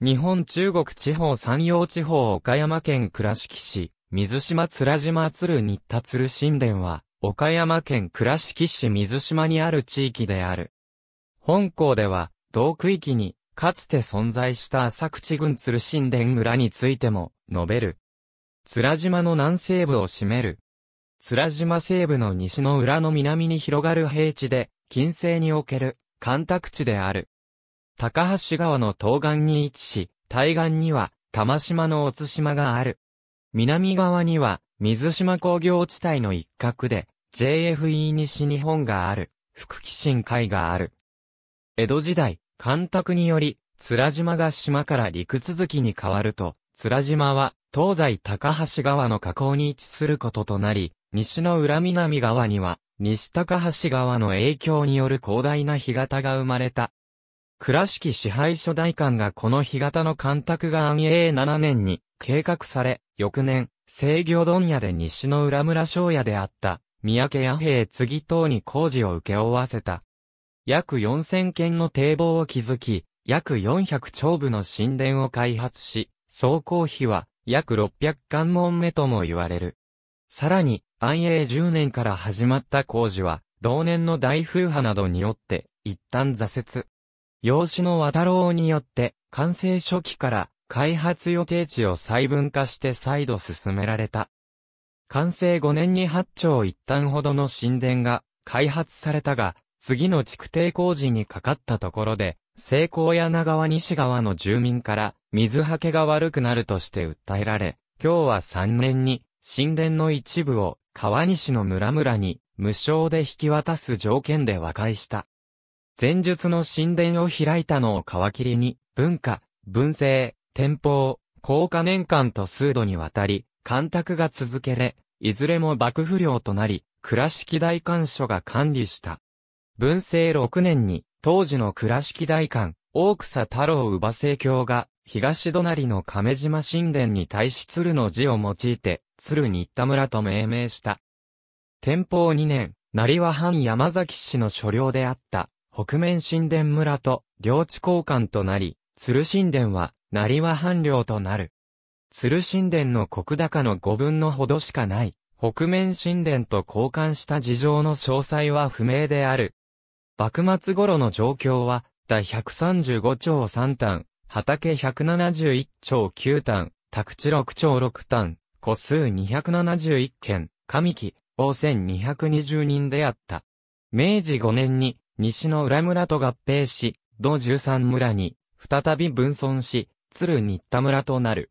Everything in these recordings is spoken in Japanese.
日本中国地方山陽地方岡山県倉敷市、水島面島鶴新田鶴神殿は、岡山県倉敷市水島にある地域である。本校では、同区域に、かつて存在した浅口郡鶴神殿村についても、述べる。面島の南西部を占める。面島西部の西の裏の南に広がる平地で、近世における、干拓地である。高橋川の東岸に位置し、対岸には、玉島の津島がある。南側には、水島工業地帯の一角で、JFE 西日本がある、福木新海がある。江戸時代、干拓により、面島が島から陸続きに変わると、面島は、東西高橋川の河口に位置することとなり、西の裏南側には、西高橋川の影響による広大な干潟が生まれた。倉敷支配所大官がこの干潟の干拓が安永7年に計画され、翌年、制御問屋で西の浦村商屋であった、三宅屋兵次等に工事を受け負わせた。約4000件の堤防を築き、約400丁部の神殿を開発し、総工費は約600関門目とも言われる。さらに、安永10年から始まった工事は、同年の大風波などによって、一旦挫折。養子の渡郎によって、完成初期から開発予定地を細分化して再度進められた。完成5年に8丁一旦ほどの神殿が開発されたが、次の築堤工事にかかったところで、西高柳川西側の住民から水はけが悪くなるとして訴えられ、今日は3年に神殿の一部を川西の村々に無償で引き渡す条件で和解した。前述の神殿を開いたのを皮切りに、文化、文政、天保、高価年間と数度にわたり、干拓が続けれ、いずれも幕府領となり、倉敷大官所が管理した。文政6年に、当時の倉敷大官、大草太郎乳母政教が、東隣の亀島神殿に対し鶴の字を用いて、鶴新田村と命名した。天保2年、成和藩山崎市の所領であった北面神殿村と領地交換となり、鶴神殿は、成和藩領となる。鶴神殿の国高の5分のほどしかない、北面神殿と交換した事情の詳細は不明である。幕末頃の状況は、第135兆3単、畑171兆9単、宅地6兆6単、戸数271件、上木、王1220人であった。明治5年に西の浦村と合併し、同13村に、再び分村し、鶴新田村となる。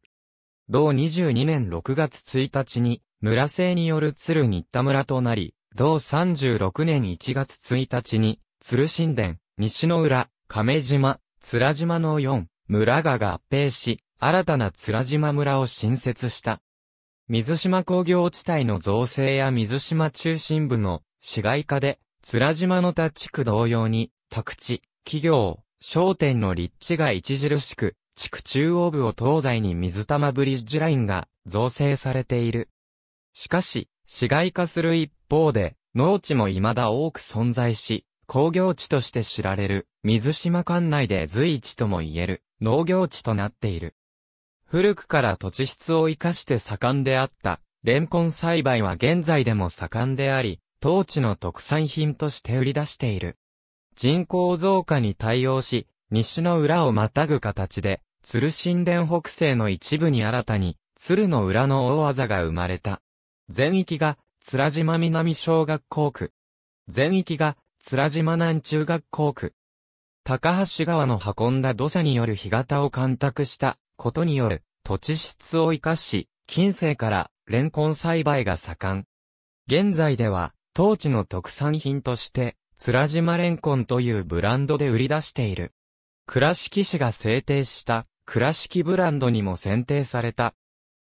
同22年6月1日に、村政による鶴新田村となり、同36年1月1日に、鶴神殿、西の浦、亀島、面島の4、村が合併し、新たな面島村を新設した。水島工業地帯の造成や水島中心部の市街化で、面島の他地区同様に、宅地、企業、商店の立地が著しく、地区中央部を東西に水玉ブリッジラインが造成されている。しかし、市街化する一方で、農地も未だ多く存在し、工業地として知られる、水島管内で随一とも言える、農業地となっている。古くから土地質を生かして盛んであった、レンコン栽培は現在でも盛んであり、当地の特産品として売り出している。人口増加に対応し、西の裏をまたぐ形で、鶴神殿北西の一部に新たに、鶴の裏の大技が生まれた。全域が、面島南小学校区。全域が、面島南中学校区。高橋川の運んだ土砂による干潟を干拓したことによる土地質を生かし、近世からレンコン栽培が盛ん。現在では当地の特産品として、面島レンコンというブランドで売り出している。倉敷市が制定した倉敷ブランドにも選定された。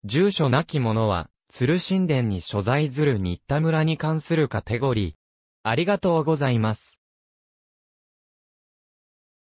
住所なき者は、鶴神殿に所在する新田村に関するカテゴリー。ありがとうございます。